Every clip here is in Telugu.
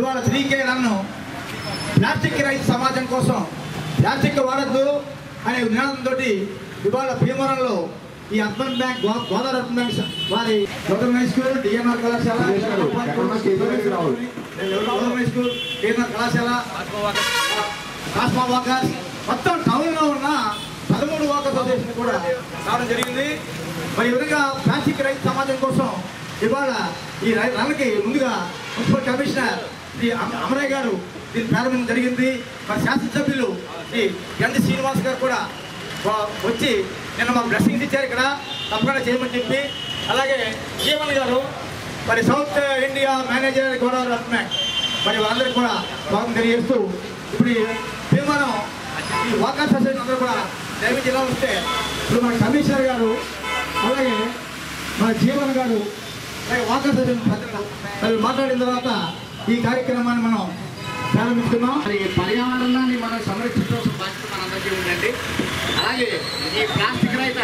ఇవాళ త్రీ కే రన్ను. ప్లాస్టిక్ రహిత సమాజం కోసం ప్లాస్టిక్ వాడద్దు అనే నినాదంతో ఇవాళ భీమవరంలో ఈ urban bank Godavari urban bank వారి గౌతమ్ హై స్కూల్ డిఎంఆర్ కళాశాల గౌతమ్ స్కూల్ డిఎంఆర్ కళాశాల కాస్మా వాకర్స్ మొత్తం టౌన్లో ఉన్న పదమూడు వాకర్స్ అసోసియేషన్ కూడా రావడం జరిగింది. మరి విధంగా ప్లాస్టిక్ రైతు సమాజం కోసం ఇవాళ ఈ రై- రన్కి ముందుగా మున్సిపల్ కమిషనర్ శ్రీ అమరయ్య గారు దీన్ని ప్రారంభం జరిగింది. మరి శాసనసభ్యులు శ్రీ గండి శ్రీనివాస్ గారు కూడా వచ్చి నిన్న మా బ్లెస్సింగ్స్ ఇచ్చారు ఇక్కడ. తప్పకుండా చేయమని చెప్పి. అలాగే జీవన్ గారు మరి South India manager Godavari urban మరి వాళ్ళందరికీ కూడా స్వాగతం తెలియజేస్తూ ఇప్పుడు తీర్మానం ఈ వాకర్ సొసైటీ అందరూ కూడా దయచేసి ఇలా ఉంటే ఇప్పుడు మన కమిషనర్ గారు అలాగే మన జీవన్ గారు అలాగే వాకా సొసైటీ ప్రజలు వాళ్ళు మాట్లాడిన తర్వాత ఈ కార్యక్రమాన్ని మనం ప్రారంభించుకున్నాం మరి పర్యావరణాన్ని మనం సంరక్షించాల్సిన బాధ్యత మనందరికీ ఉందండి. అలాగే ఈ ప్లాస్టిక్ రహిత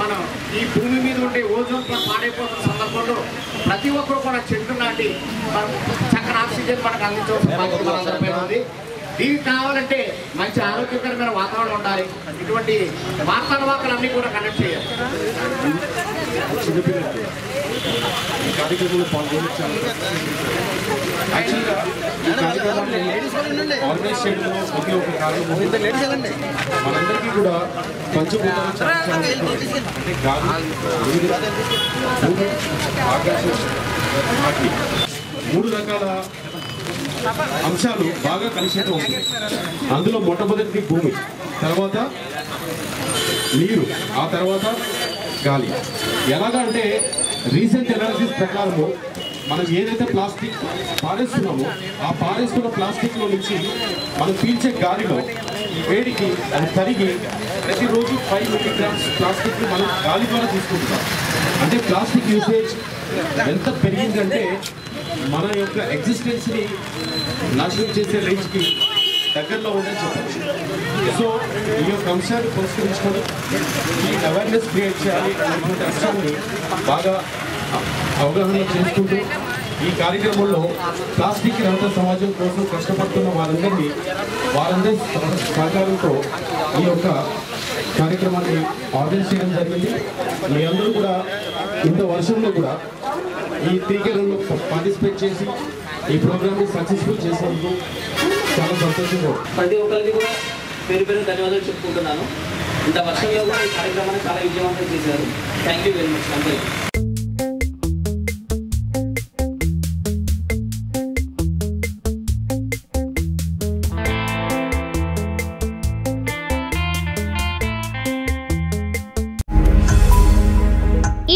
మనం ఈ భూమి మీద ఉండే ఓజోన్ పాడైపోతున్న సందర్భంలో ప్రతి ఒక్కరు కూడా చెట్లు నాటి మనం చక్కని ఆక్సిజన్ మనకు అందించవలసిన బాధ్యత మనందరిపైన ఉంది. దీనికి కావాలంటే మంచి ఆరోగ్యకరమైన వాతావరణం ఉండాలి. ఇటువంటి వార్తావాకలన్నీ కూడా కండక్ట్ చేయాలి. ఈ కార్యక్రమంలో పాల్గొని యాక్చువల్గా ఈ కార్యక్రమాన్ని ఆర్గనైజ్ చేయడంలో ఒకే ఒక కారణం మనందరికీ కూడా పంచభూతాలు అంటే గాలి భూమి ఆకాశం అగ్ని మూడు రకాల అంశాలు బాగా కలిసినట్టు ఉంటుంది అందులో మొట్టమొదటిది భూమి తర్వాత నీరు ఆ తర్వాత గాలి ఎలాగంటే రీసెంట్ ఎనాలిసిస్ ప్రకారము మనం ఏదైతే ప్లాస్టిక్ పారేస్తున్నామో ఆ పారేస్తున్న ప్లాస్టిక్లో నుంచి మనం పీల్చే గాలిలో ఈ వేడికి అది తరిగి ప్రతిరోజు ఫైవ్ మిల్లీగ్రామ్స్ ప్లాస్టిక్ మనం గాలి ద్వారా తీసుకుంటున్నాం. అంటే ప్లాస్టిక్ యూసేజ్ ఎంత పెరిగిందంటే మన యొక్క ఎగ్జిస్టెన్స్ని నాశనం చేసే రేంజ్కి దగ్గరలో ఉందని చెప్పచ్చు. సో ఈ యొక్క అంశాన్ని పురస్కరించుకొని ఈ అవేర్నెస్ క్రియేట్ చేయాలి అనేటువంటి అంశాన్ని బాగా అవగాహన చేసుకుంటూ ఈ కార్యక్రమంలో ప్లాస్టిక్ రహిత సమాజం కోసం కష్టపడుతున్న వారందరినీ వారందరి సహకారంతో ఈ యొక్క కార్యక్రమాన్ని ఆర్గనైజ్ చేయడం జరిగింది. మీ అందరూ కూడా ఇంత వర్షంలో కూడా ఈ టీకేలలో పార్టిసిపేట్ చేసి ఈ ప్రోగ్రామ్ని సక్సెస్ఫుల్ చేసినందుకు చాలా సంతోషంగా ప్రతి ఒక్కరికి కూడా పేరు పేరు ధన్యవాదాలు చెప్పుకుంటున్నాను. ఇంత వర్షంలో కూడా ఈ కార్యక్రమాన్ని చాలా విజయవంతం చేశారు. థ్యాంక్ యూ వెరీ మచ్ అందరికీ.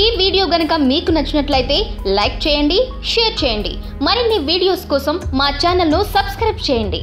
ఈ వీడియో గనుక మీకు నచ్చినట్లయితే లైక్ చేయండి షేర్ చేయండి. మరిన్ని వీడియోస్ కోసం మా ఛానల్ను సబ్స్క్రైబ్ చేయండి.